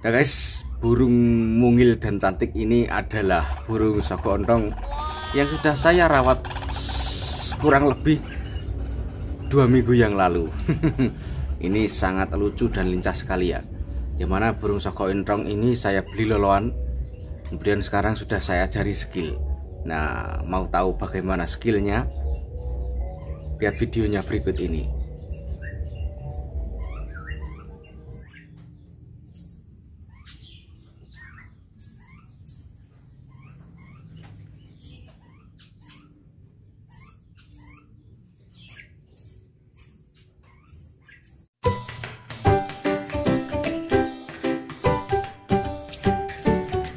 Nah guys, burung mungil dan cantik ini adalah burung soko ontong yang sudah saya rawat kurang lebih dua minggu yang lalu. ini sangat lucu dan lincah sekali ya. Di mana burung soko ontong ini saya beli loloan, kemudian sekarang sudah saya cari skill. Nah, mau tahu bagaimana skillnya? Lihat videonya berikut ini.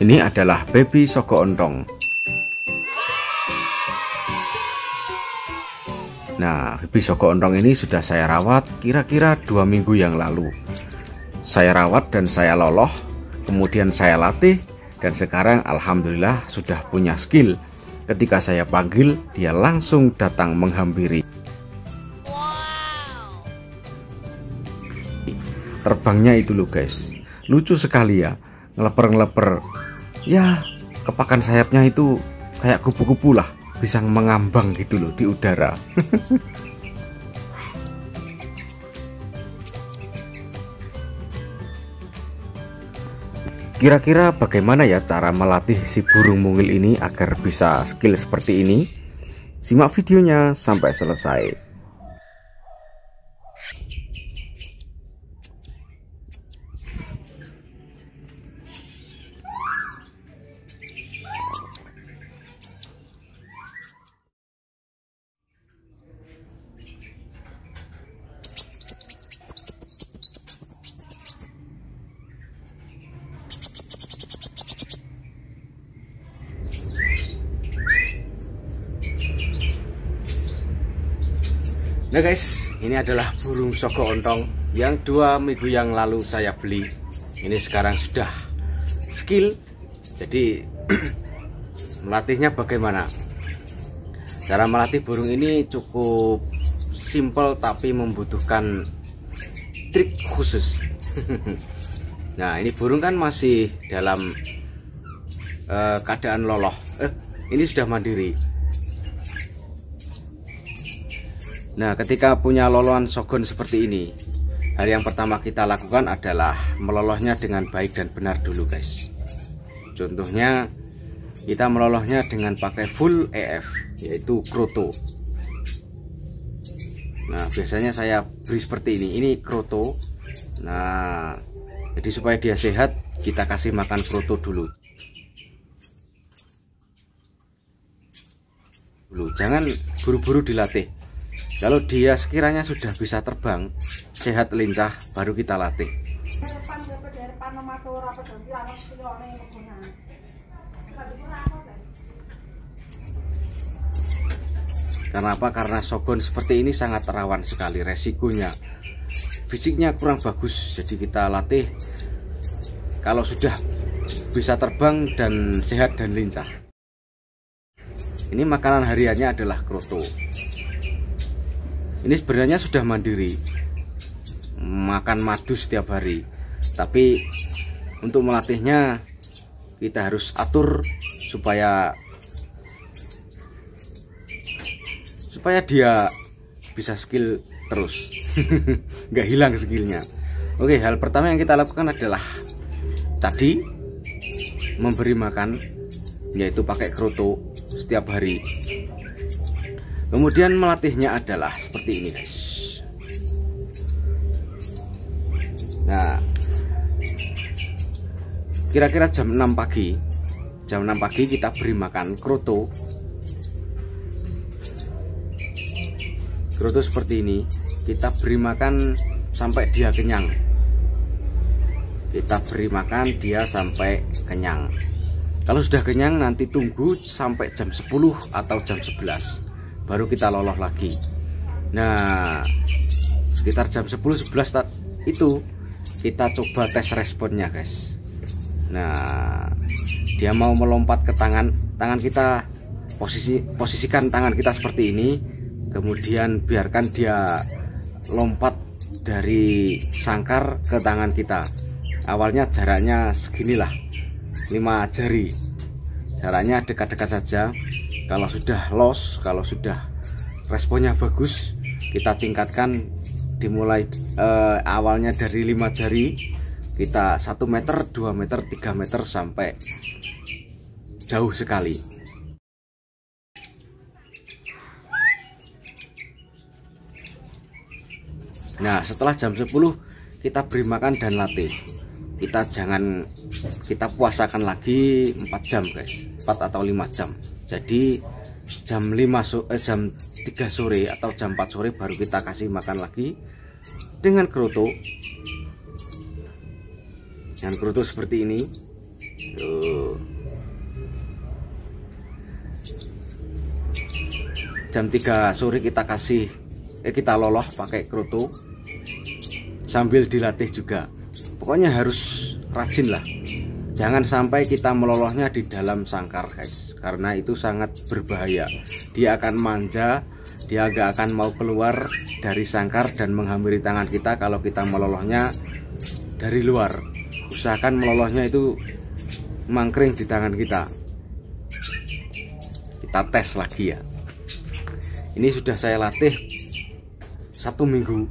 Ini adalah baby soko ontong. Nah, baby soko ontong ini sudah saya rawat kira-kira dua minggu yang lalu. Saya rawat dan saya loloh, kemudian saya latih, dan sekarang alhamdulillah sudah punya skill. Ketika saya panggil, dia langsung datang menghampiri. Terbangnya itu loh guys, lucu sekali ya, ngeleper-ngeleper ya kepakan sayapnya itu kayak kupu-kupu lah bisa mengambang gitu loh di udara Kira-kira bagaimana ya cara melatih si burung mungil ini agar bisa skill seperti ini? Simak videonya sampai selesai. Nah guys, ini adalah burung soko ontong yang dua minggu yang lalu saya beli. Ini sekarang sudah skill. Jadi melatihnya bagaimana? Cara melatih burung ini cukup simple tapi membutuhkan trik khusus. nah ini burung kan masih dalam uh, keadaan loloh. Eh, ini sudah mandiri Nah, ketika punya lolohan sogon seperti ini, hal yang pertama kita lakukan adalah melolohnya dengan baik dan benar dulu, guys. Contohnya, kita melolohnya dengan pakai full EF, yaitu kroto. Nah, biasanya saya beri seperti ini. Ini kroto. Nah, jadi supaya dia sehat, kita kasih makan kroto dulu. Dulu, jangan buru-buru dilatih kalau dia sekiranya sudah bisa terbang sehat lincah baru kita latih. Karena apa? Karena sogon seperti ini sangat rawan sekali resikonya. Fisiknya kurang bagus jadi kita latih. Kalau sudah bisa terbang dan sehat dan lincah. Ini makanan hariannya adalah kroto ini sebenarnya sudah mandiri. Makan madu setiap hari. Tapi untuk melatihnya kita harus atur supaya supaya dia bisa skill terus. Nggak hilang skillnya. Oke hal pertama yang kita lakukan adalah tadi memberi makan yaitu pakai kroto setiap hari kemudian melatihnya adalah seperti ini guys. Nah kira-kira jam 6 pagi jam 6 pagi kita beri makan kroto kroto seperti ini kita beri makan sampai dia kenyang. Kita beri makan dia sampai kenyang. Kalau sudah kenyang nanti tunggu sampai jam 10 atau jam 11 baru kita loloh lagi. Nah sekitar jam 10-11 itu kita coba tes responnya guys. Nah dia mau melompat ke tangan tangan kita posisi posisikan tangan kita seperti ini. Kemudian biarkan dia lompat dari sangkar ke tangan kita. Awalnya jaraknya seginilah 5 jari. Jaraknya dekat-dekat saja kalau sudah los kalau sudah responnya bagus kita tingkatkan dimulai uh, awalnya dari 5 jari kita 1 meter 2 meter 3 meter sampai jauh sekali. Nah setelah jam 10 kita beri makan dan latih. Kita jangan kita puasakan lagi 4 jam guys. 4 atau 5 jam jadi jam 5 so, eh, jam 3 sore atau jam 4 sore baru kita kasih makan lagi dengan kerutu. Dengan kerutu seperti ini. Tuh. jam 3 sore kita kasih eh kita loloh pakai kerutu. Sambil dilatih juga. Pokoknya harus rajin lah jangan sampai kita melolosnya di dalam sangkar guys. Karena itu sangat berbahaya. Dia akan manja dia gak akan mau keluar dari sangkar dan menghampiri tangan kita kalau kita melolosnya dari luar. Usahakan melolosnya itu mangkring di tangan kita. Kita tes lagi ya. Ini sudah saya latih satu minggu.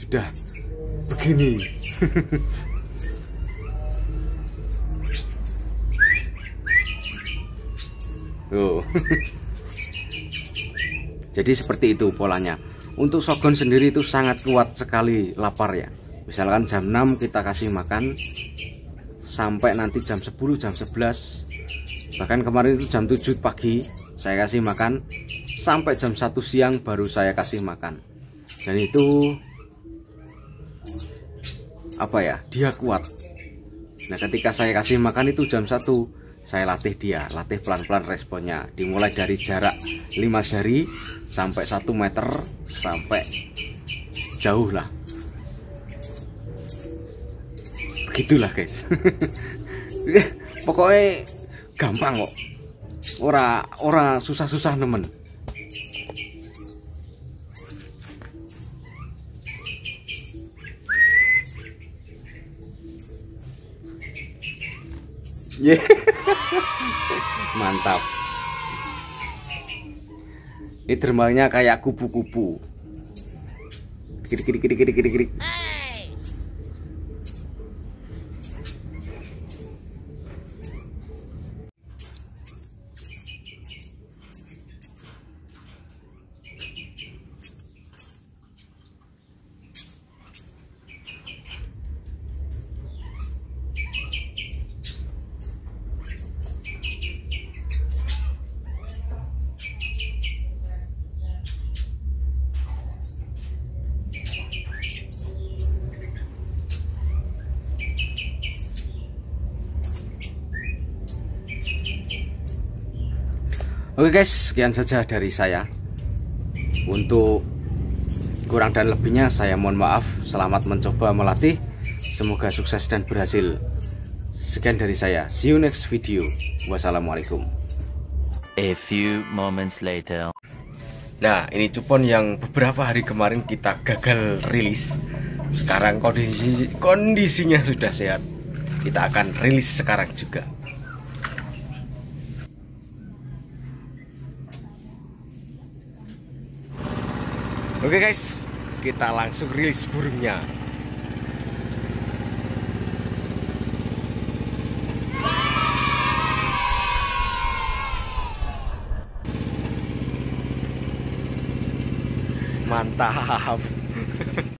Sudah begini Oh. Jadi seperti itu polanya. Untuk sogon sendiri itu sangat kuat sekali lapar ya. Misalkan jam 6 kita kasih makan sampai nanti jam 10, jam 11. Bahkan kemarin itu jam 7 pagi saya kasih makan sampai jam 1 siang baru saya kasih makan. Dan itu apa ya dia kuat nah ketika saya kasih makan itu jam 1 saya latih dia latih pelan-pelan responnya. Dimulai dari jarak 5 jari sampai 1 meter sampai jauh lah. Begitulah guys. Pokoknya gampang kok. Ora ora susah-susah nemen Yeah. Mantap. Ini terbangnya kayak kupu-kupu. Kiri kiri kiri kiri kiri kiri. Oke guys, sekian saja dari saya. Untuk kurang dan lebihnya saya mohon maaf. Selamat mencoba melatih. Semoga sukses dan berhasil. Sekian dari saya. See you next video. Wassalamualaikum. A few moments later. Nah, ini cupon yang beberapa hari kemarin kita gagal rilis. Sekarang kondisi kondisinya sudah sehat. Kita akan rilis sekarang juga. Oke guys, kita langsung rilis burungnya. Mantap.